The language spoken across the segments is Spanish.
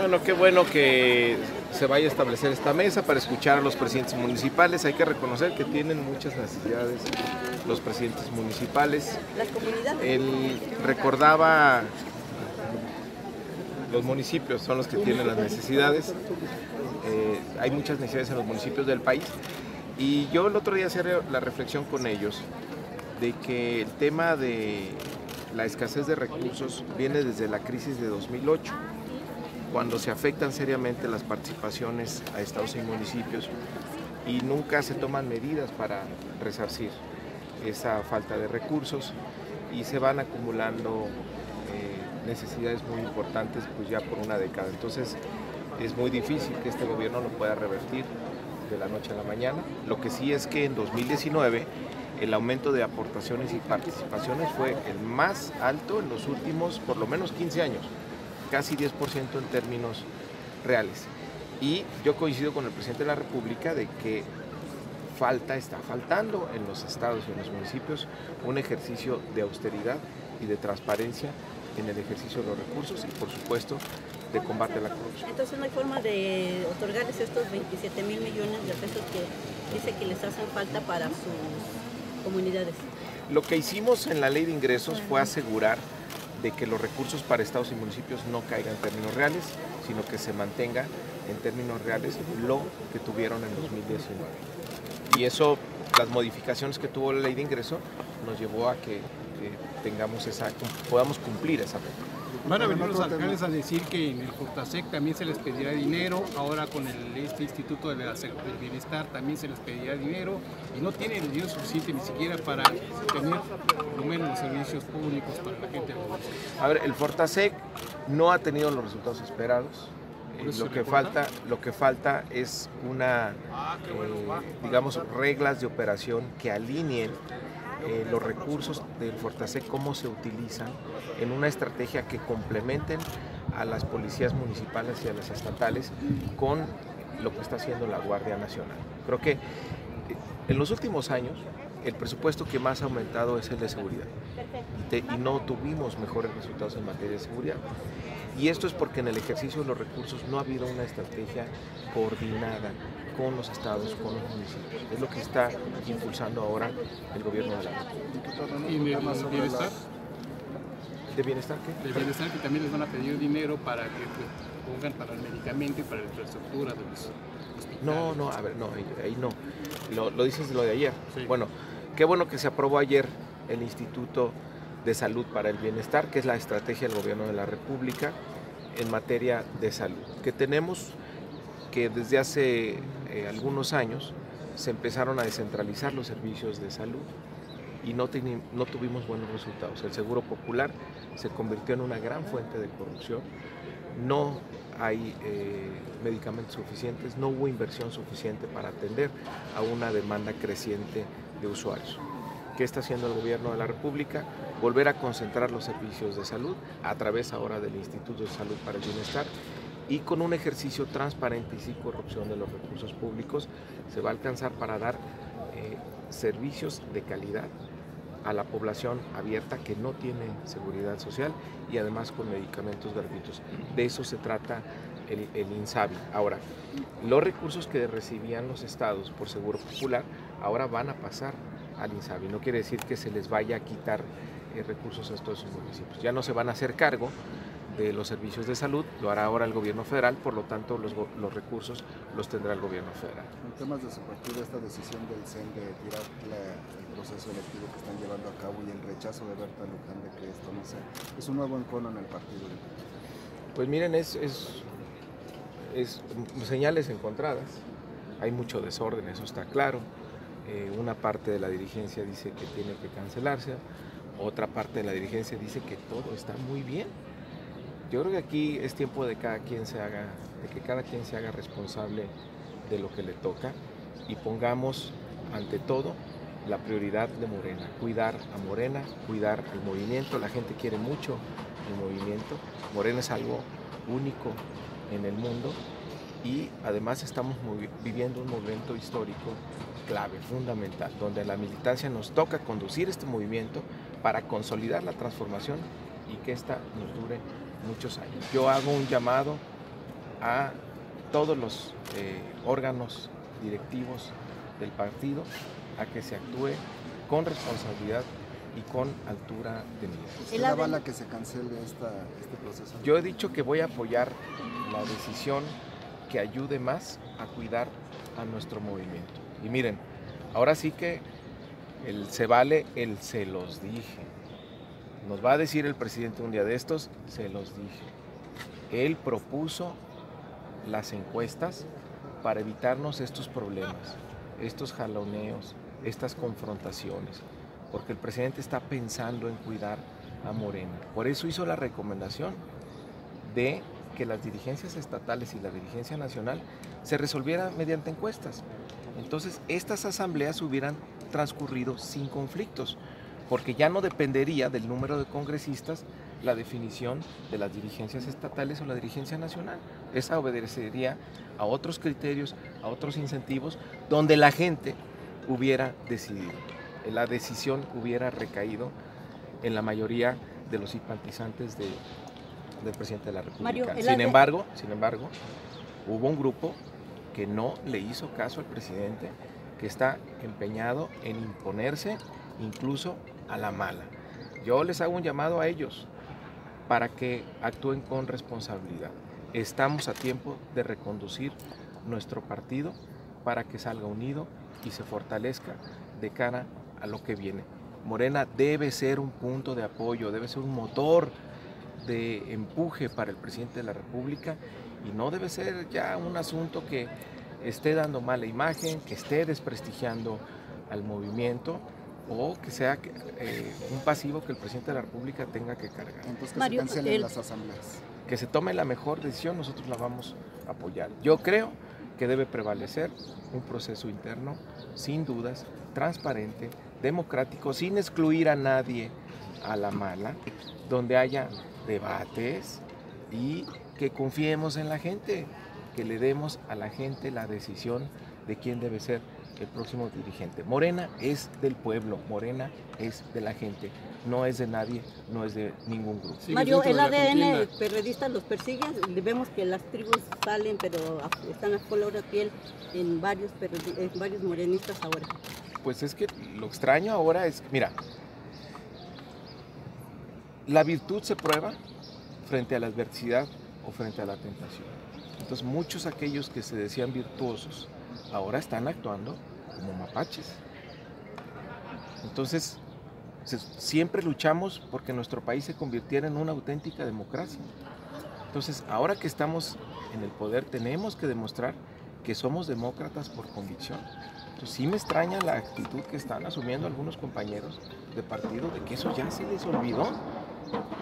Bueno, qué bueno que se vaya a establecer esta mesa para escuchar a los presidentes municipales. Hay que reconocer que tienen muchas necesidades los presidentes municipales. Él recordaba los municipios son los que tienen las necesidades. Eh, hay muchas necesidades en los municipios del país. Y yo el otro día hacía la reflexión con ellos de que el tema de la escasez de recursos viene desde la crisis de 2008, cuando se afectan seriamente las participaciones a estados y municipios y nunca se toman medidas para resarcir esa falta de recursos y se van acumulando eh, necesidades muy importantes pues ya por una década. Entonces es muy difícil que este gobierno lo pueda revertir de la noche a la mañana. Lo que sí es que en 2019 el aumento de aportaciones y participaciones fue el más alto en los últimos por lo menos 15 años, casi 10% en términos reales. Y yo coincido con el presidente de la República de que falta, está faltando en los estados y en los municipios un ejercicio de austeridad y de transparencia en el ejercicio de los recursos y por supuesto de combate a la corrupción. Entonces no hay forma de otorgarles estos 27 mil millones de pesos que dice que les hacen falta para sus comunidades. Lo que hicimos en la ley de ingresos fue asegurar de que los recursos para estados y municipios no caigan en términos reales, sino que se mantenga en términos reales lo que tuvieron en 2019. Y eso, las modificaciones que tuvo la ley de ingreso, nos llevó a que tengamos esa, podamos cumplir esa meta. Van a venir los alcaldes a decir que en el Fortasec también se les pedirá dinero, ahora con el, este Instituto del Bienestar también se les pedirá dinero y no tienen el dinero suficiente ni siquiera para tener por lo menos los servicios públicos para la gente. A ver, el Fortasec no ha tenido los resultados esperados. Eh, lo que falta, lo que falta es una, eh, digamos, reglas de operación que alineen eh, los recursos del Fortasec, cómo se utilizan en una estrategia que complementen a las policías municipales y a las estatales con lo que está haciendo la Guardia Nacional. Creo que eh, en los últimos años el presupuesto que más ha aumentado es el de seguridad y, no tuvimos mejores resultados en materia de seguridad. Y esto es porque en el ejercicio de los recursos no ha habido una estrategia coordinada con los estados, con los municipios. Es lo que está impulsando ahora el gobierno de la ¿Y de bienestar? ¿De bienestar qué? De bienestar que también les van a pedir dinero para que pues, pongan para el medicamento y para la infraestructura de los hospitales. No, no, a ver, no, ahí, no. Lo, lo, dices de lo de ayer. Bueno, qué bueno que se aprobó ayer el Instituto de Salud para el Bienestar, que es la estrategia del gobierno de la República en materia de salud. Que tenemos que desde hace eh, algunos años se empezaron a descentralizar los servicios de salud y no, no tuvimos buenos resultados. El Seguro Popular se convirtió en una gran fuente de corrupción, no hay eh, medicamentos suficientes, no hubo inversión suficiente para atender a una demanda creciente de usuarios. ¿Qué está haciendo el gobierno de la República? Volver a concentrar los servicios de salud a través ahora del Instituto de Salud para el Bienestar y con un ejercicio transparente y sin corrupción de los recursos públicos se va a alcanzar para dar eh, servicios de calidad a la población abierta que no tiene seguridad social y además con medicamentos gratuitos. De eso se trata el, INSABI. Ahora, los recursos que recibían los estados por Seguro Popular ahora van a pasar al INSABI. No quiere decir que se les vaya a quitar recursos a estos municipios. Ya no se van a hacer cargo de los servicios de salud, lo hará ahora el gobierno federal, por lo tanto los, los recursos los tendrá el gobierno federal. En temas de su partido, esta decisión del CEN de tirar el proceso electivo que están llevando a cabo y el rechazo de Berta Luján de que esto no sea, es un nuevo encono en el partido. Pues miren, es, es, es señales encontradas, hay mucho desorden, eso está claro. Eh, una parte de la dirigencia dice que tiene que cancelarse, otra parte de la dirigencia dice que todo está muy bien. Yo creo que aquí es tiempo de cada quien se haga, de que cada quien se haga responsable de lo que le toca y pongamos ante todo la prioridad de Morena, cuidar a Morena, cuidar al movimiento. La gente quiere mucho el movimiento. Morena es algo único en el mundo y además estamos viviendo un momento histórico clave, fundamental, donde la militancia nos toca conducir este movimiento para consolidar la transformación y que ésta nos dure muchos años. Yo hago un llamado a todos los eh, órganos directivos del partido a que se actúe con responsabilidad y con altura de miras. ¿Usted avala que se cancele esta, este proceso? Yo he dicho que voy a apoyar la decisión que ayude más a cuidar a nuestro movimiento. Y miren, ahora sí que el se vale el se los dije. Nos va a decir el presidente un día de estos, se los dije. Él propuso las encuestas para evitarnos estos problemas, estos jaloneos, estas confrontaciones, porque el presidente está pensando en cuidar a Morena. Por eso hizo la recomendación de que las dirigencias estatales y la dirigencia nacional se resolvieran mediante encuestas. Entonces, estas asambleas hubieran transcurrido sin conflictos, porque ya no dependería del número de congresistas la definición de las dirigencias estatales o la dirigencia nacional. Esa obedecería a otros criterios, a otros incentivos, donde la gente hubiera decidido. La decisión hubiera recaído en la mayoría de los simpatizantes de, del presidente de la República. sin embargo, sin embargo, hubo un grupo que no le hizo caso al presidente, que está empeñado en imponerse incluso a la mala. Yo les hago un llamado a ellos para que actúen con responsabilidad. Estamos a tiempo de reconducir nuestro partido para que salga unido y se fortalezca de cara a lo que viene. Morena debe ser un punto de apoyo, debe ser un motor de empuje para el presidente de la República y no debe ser ya un asunto que esté dando mala imagen, que esté desprestigiando al movimiento o que sea eh, un pasivo que el presidente de la República tenga que cargar. Entonces que se cancelen las asambleas. Que se tome la mejor decisión, nosotros la vamos a apoyar. Yo creo que debe prevalecer un proceso interno, sin dudas, transparente, democrático, sin excluir a nadie a la mala, donde haya debates y que confiemos en la gente, que le demos a la gente la decisión de quién debe ser el próximo dirigente. Morena es del pueblo, Morena es de la gente, no es de nadie, no es de ningún grupo. Mario, el ADN periodista los persigue, vemos que las tribus salen, pero están a color de piel en varios, en varios morenistas ahora. Pues es que lo extraño ahora es, mira, la virtud se prueba frente a la adversidad o frente a la tentación. Entonces muchos aquellos que se decían virtuosos ahora están actuando como mapaches. Entonces, siempre luchamos porque nuestro país se convirtiera en una auténtica democracia. Entonces, ahora que estamos en el poder, tenemos que demostrar que somos demócratas por convicción. Entonces, sí me extraña la actitud que están asumiendo algunos compañeros de partido de que eso ya se les olvidó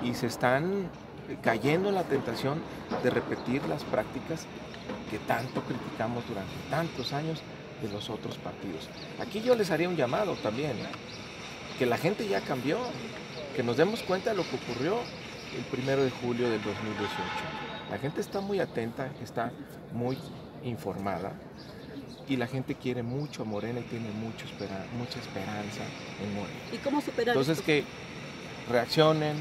y se están cayendo en la tentación de repetir las prácticas que tanto criticamos durante tantos años de los otros partidos. Aquí yo les haría un llamado también, que la gente ya cambió, que nos demos cuenta de lo que ocurrió el primero de julio del 2018. La gente está muy atenta, está muy informada y la gente quiere mucho a Morena y tiene mucho mucha esperanza en Morena. ¿Y cómo superar Entonces que reaccionen,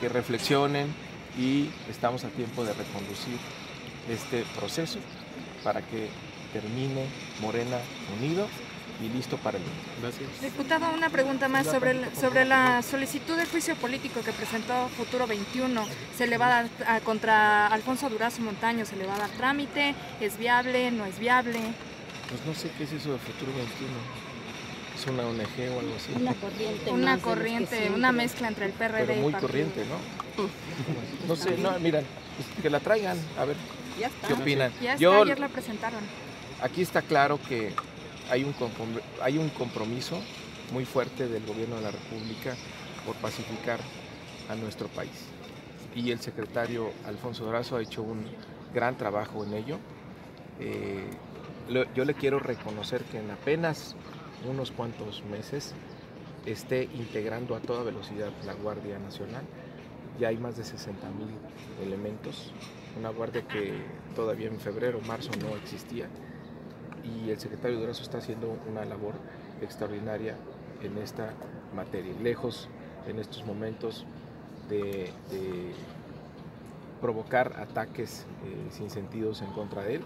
que reflexionen y estamos a tiempo de reconducir este proceso para que termine Morena unido y listo para el mundo. Gracias. Diputado, una pregunta más sobre, sobre la solicitud de juicio político que presentó Futuro 21. ¿Se le va a dar contra Alfonso Durazo Montaño? ¿Se le va a dar trámite? ¿Es viable? ¿No es viable? Pues no sé qué es eso de Futuro 21. ¿Es una ONG o algo así? Una corriente. Una corriente, una mezcla entre el PRD Pero muy corriente, ¿no? No sé, no, miran, pues que la traigan, a ver qué opinan. Ya está, ayer la presentaron. Aquí está claro que hay un, hay un compromiso muy fuerte del gobierno de la República por pacificar a nuestro país. Y el secretario Alfonso Dorazo ha hecho un gran trabajo en ello. Eh, yo le quiero reconocer que en apenas unos cuantos meses esté integrando a toda velocidad la Guardia Nacional. Ya hay más de 60 mil elementos, una guardia que todavía en febrero, marzo no existía y el secretario Durazo está haciendo una labor extraordinaria en esta materia, lejos en estos momentos de, provocar ataques eh, sin sentidos en contra de él.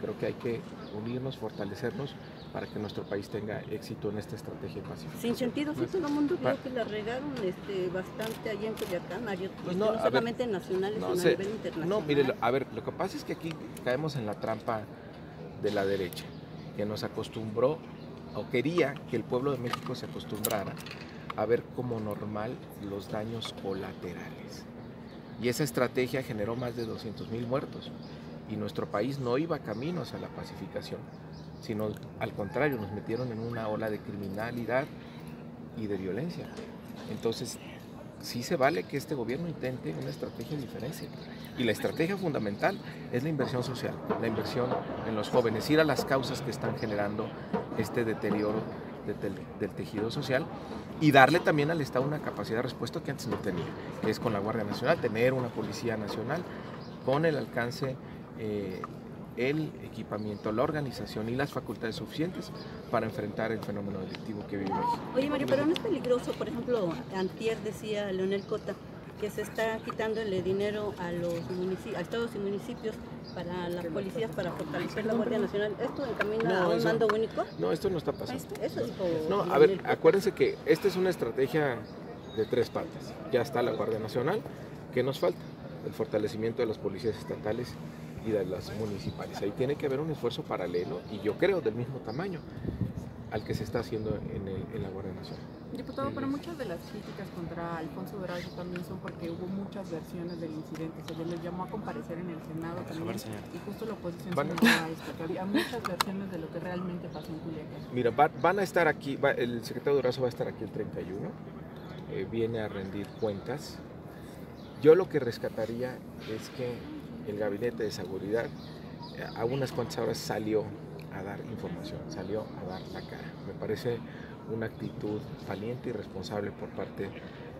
Creo que hay que unirnos, fortalecernos para que nuestro país tenga éxito en esta estrategia pacífica. Sin sentido, sí, todo el mundo vio que la regaron este, bastante allá en Coyoacán, pues no, no solamente nacionales, sino a nivel internacional. No, mire, a ver, lo que pasa es que aquí caemos en la trampa de la derecha, que nos acostumbró o quería que el pueblo de México se acostumbrara a ver como normal los daños colaterales. Y esa estrategia generó más de 200 mil muertos. Y nuestro país no iba camino hacia la pacificación, sino al contrario, nos metieron en una ola de criminalidad y de violencia. Entonces, sí se vale que este gobierno intente una estrategia diferente. Y la estrategia fundamental es la inversión social, la inversión en los jóvenes, ir a las causas que están generando este deterioro del, tejido social y darle también al Estado una capacidad de respuesta que antes no tenía, que es con la Guardia Nacional, tener una Policía Nacional con el alcance, eh, el equipamiento, la organización y las facultades suficientes para enfrentar el fenómeno delictivo que vive México. Oye Mario, pero no es peligroso, por ejemplo, Antier decía Leonel Cota, que se está quitándole dinero a los municipios, a estados y municipios para las policías para fortalecer la Guardia Nacional. ¿Esto encamina a un mando único? No, esto no está pasando. Eso dijo No, a ver, acuérdense que esta es una estrategia de tres partes. Ya está la Guardia Nacional. ¿Qué nos falta? El fortalecimiento de las policías estatales y de las municipales. Ahí tiene que haber un esfuerzo paralelo y yo creo del mismo tamaño al que se está haciendo en, en la Guardia Nacional. Diputado, pero muchas de las críticas contra Alfonso Durazo también son porque hubo muchas versiones del incidente. Se les llamó a comparecer en el Senado también. Y justo la oposición se a esto, que había muchas versiones de lo que realmente pasó en Culiacán. Mira, van a estar aquí, el secretario Durazo va a estar aquí el 31. Eh, viene a rendir cuentas. Yo lo que rescataría es que el gabinete de seguridad eh, a unas cuantas horas salió a dar información, salió a dar la cara. Me parece una actitud valiente y responsable por parte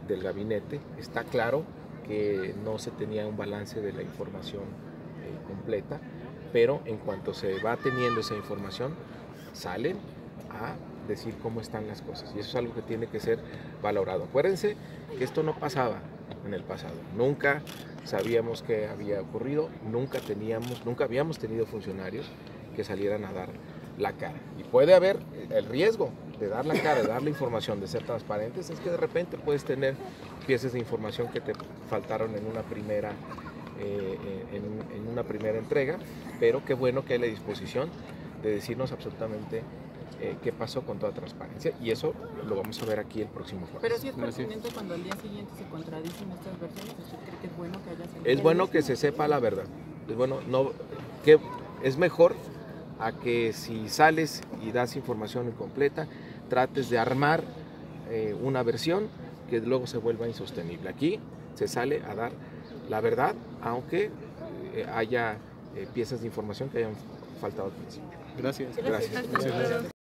del gabinete. Está claro que no se tenía un balance de la información eh, completa, pero en cuanto se va teniendo esa información, salen a decir cómo están las cosas. Y eso es algo que tiene que ser valorado. Acuérdense que esto no pasaba en el pasado. Nunca sabíamos qué había ocurrido, nunca teníamos, nunca habíamos tenido funcionarios que salieran a dar la cara. Y puede haber el riesgo de dar la cara, de dar la información, de ser transparentes, es que de repente puedes tener piezas de información que te faltaron en una primera, eh, en, una primera entrega, pero qué bueno que hay la disposición de decirnos absolutamente eh, qué pasó con toda transparencia y eso lo vamos a ver aquí el próximo jueves. Pero si es pertinente cuando al día siguiente se contradicen estas versiones, ¿usted cree que es bueno que haya Es bueno que se sepa la verdad. Es bueno, no, que es mejor a que si sales y das información incompleta, trates de armar eh, una versión que luego se vuelva insostenible. Aquí se sale a dar la verdad, aunque eh, haya eh, piezas de información que hayan faltado al principio. Gracias. Gracias.